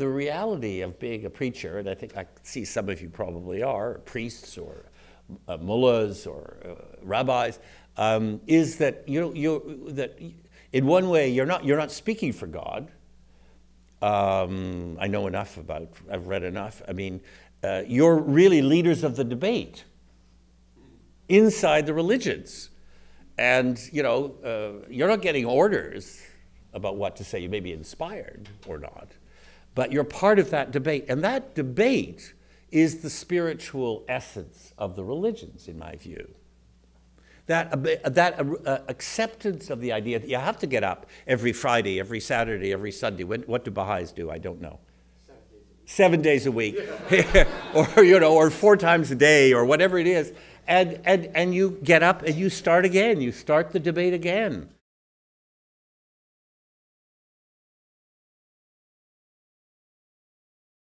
the reality of being a preacher, and I think I see some of you probably are, priests or uh, mullahs or uh, rabbis, um, is that you you that in one way you're not you're not speaking for God. Um, I know enough about. I've read enough. I mean, uh, you're really leaders of the debate inside the religions, and you know uh, you're not getting orders about what to say. You may be inspired or not, but you're part of that debate, and that debate is the spiritual essence of the religions, in my view. That, uh, that uh, acceptance of the idea that you have to get up every Friday, every Saturday, every Sunday. When, what do Baha'is do? I don't know. Seven days a week, or you know, or four times a day, or whatever it is, and, and and you get up and you start again. You start the debate again.